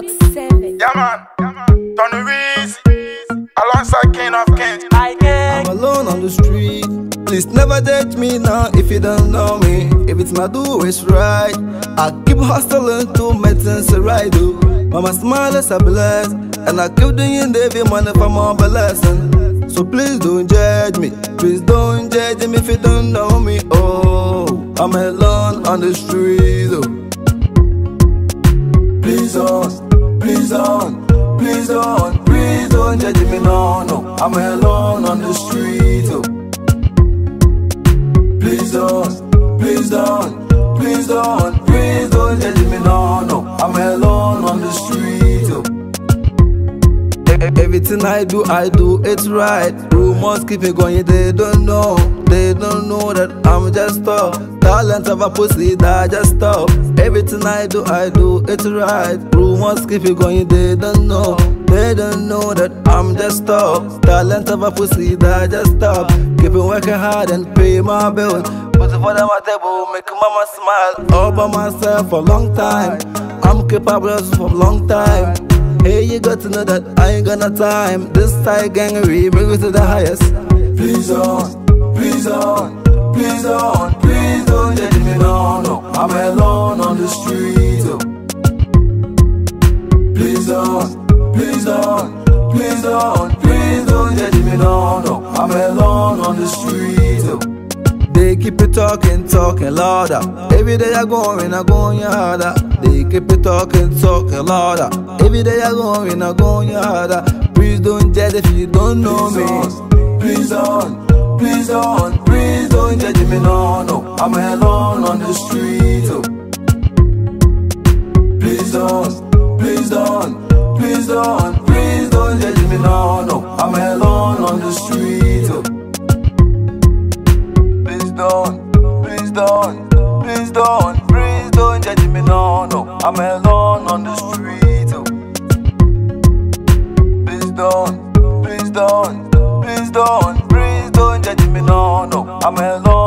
Block 7. Yeah, man. Toni Wezi. Alongside King of Kings. I'm alone on the street. Please never judge me now if you don't know me. If it's my do, it's right. I keep hustling to make things right. Do. Mama smile is a bless. And I keep doing every money for more blessing. So please don't judge me. Please don't judge me if you don't know me. Oh, I'm alone on the street. Oh. Please don't, please don't, don't, please don't judge me, no, no. I'm alone on the street, oh. Please don't, please don't, please don't, please don't judge me, no, no. I'm alone on the street, oh. Everything I do, I do it right. Rumors keep me going, they don't know. They don't know that I'm just tough. Talent of a pussy that just stop. Everything I do, I do it right. Rumors keep me going, they don't know. They don't know that I'm just tough. Talent of a pussy that just stop. Keep it working hard and pay my bills. Put it for them at table, make mama smile. All by myself for a long time. I'm capable for a long time. Hey, you got to know that I ain't gonna time. This side gang, we bring it to the highest. Please don't, on the street. Oh. Please don't, please don't, please don't, please don't judge me, no, no. I'm alone on the street. Oh. They keep it talking, talking louder. Every day I go in, I go in harder. They keep it talking, talking louder. Every day I go in, I go in harder. Please don't judge if you don't know me. Please don't, please don't, please don't judge me, no, no. I'm alone on the street. Oh. Don't, please don't judge me, no, no. I'm alone on the street. Oh. Please don't, please don't, please don't, please don't judge me, no, no. I'm alone on the street. Oh. Please don't, please don't, please don't, please don't judge me, no, no. I'm alone